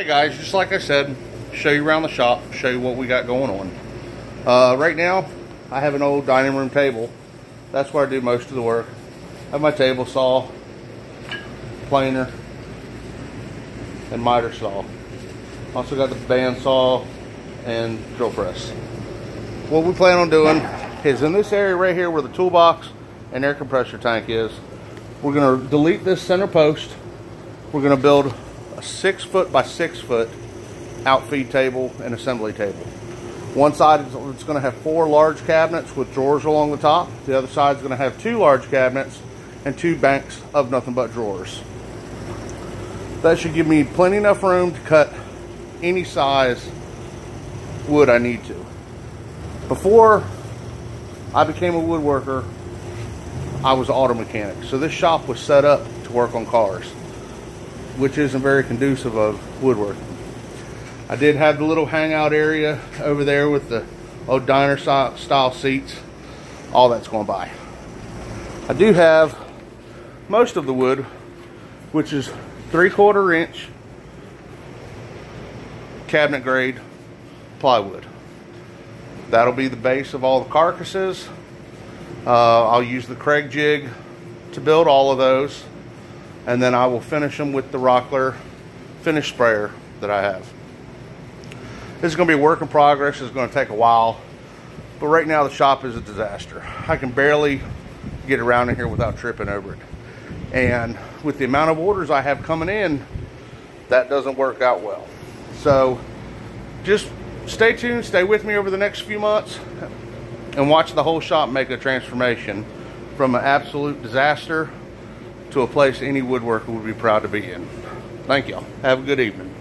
Hey guys, just like I said, show you around the shop, show you what we got going on. Uh, right now, I have an old dining room table. That's where I do most of the work. I have my table saw, planer, and miter saw. Also got the bandsaw and drill press. What we plan on doing is in this area right here where the toolbox and air compressor tank is, we're gonna delete this center post. We're gonna build a six foot by six foot outfeed table and assembly table. One side is it's going to have four large cabinets with drawers along the top. The other side is going to have two large cabinets and two banks of nothing but drawers. That should give me plenty enough room to cut any size wood I need to. Before I became a woodworker, I was an auto mechanic. So this shop was set up to work on cars, which isn't very conducive of woodworking. I did have the little hangout area over there with the old diner style seats. All that's going by. I do have most of the wood, which is three quarter inch cabinet grade plywood. That'll be the base of all the carcasses. Uh, I'll use the Kreg jig to build all of those. And then I will finish them with the Rockler finish sprayer that I have. This is going to be a work in progress. It's going to take a while. But right now the shop is a disaster. I can barely get around in here without tripping over it. And with the amount of orders I have coming in, that doesn't work out well. So just stay tuned, stay with me over the next few months and watch the whole shop make a transformation from an absolute disaster to a place any woodworker would be proud to be in. Thank y'all. Have a good evening.